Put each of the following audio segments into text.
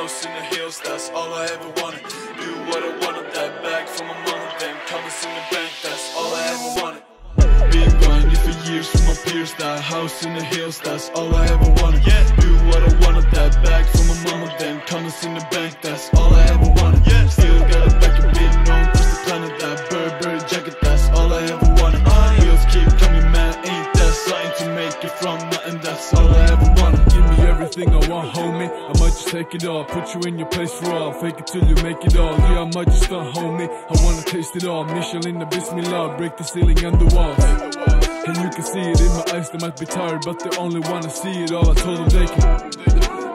house in the hills, that's all I ever wanted. Do what I wanted, that bag from my mama, then commas in the bank, that's all I ever wanted. Been grinding for years from my peers, that house in the hills, that's all I ever wanted. Yeah. Do what I wanted, that bag from my mama, then commas in the bank, that's all I ever wanted. Yeah. Still got everything I want, homie. I might just take it all, put you in your place for all. Fake it till you make it all. Yeah, I might just stunt, homie. I wanna taste it all. Michelin, the Bismillah, break the ceiling and the walls. And you can see it in my eyes, they might be tired, but they only wanna see it all. I told them they can.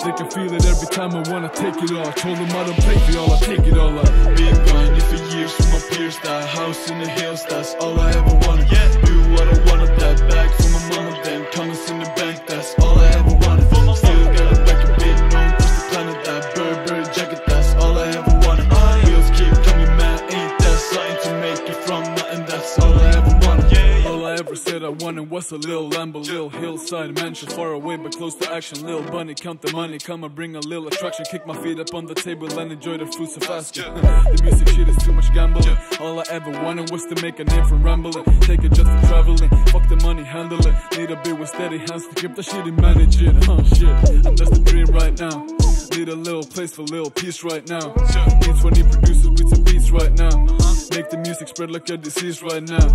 They can feel it every time I wanna take it all. I told them I don't play for y'all, I take it all. I Been grinding for years for my peers, that house in the hills, that's all I ever wanted. Yeah. Do what I wanted, wanted. All I ever said I wanted was a little Lambo, little hillside mansion, far away but close to action. Little bunny, count the money, come and bring a little attraction. Kick my feet up on the table and enjoy the fruits of fasting. the music shit is too much gambling. All I ever wanted was to make a name from rambling. Take it just for traveling. Fuck the money, handle it. Need a bit with steady hands to keep the shit and manage it. Oh shit, and that's the dream right now. Need a little place for little peace right now. Need 20 producers with some beats right now. Make the music spread like a disease right now.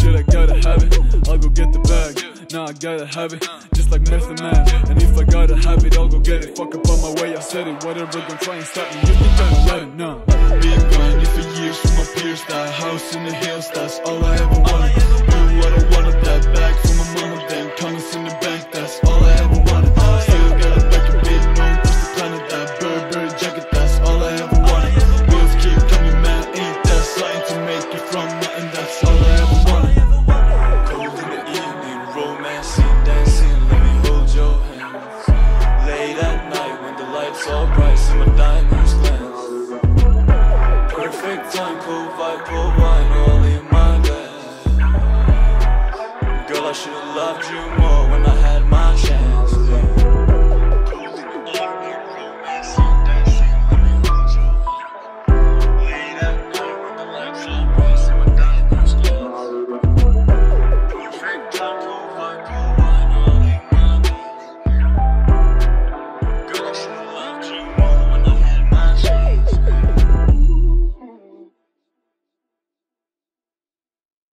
Shit, I gotta have it. I'll go get the bag. Nah, I gotta have it. Just like Method Man. And if I gotta have it, I'll go get it. Fuck up on my way, I said it. Whatever, gonna try and stop me. You think I'm ready? Nah. Been grinding for years for my peers, that house in the hills, that's all I ever wanted. I should've loved you more.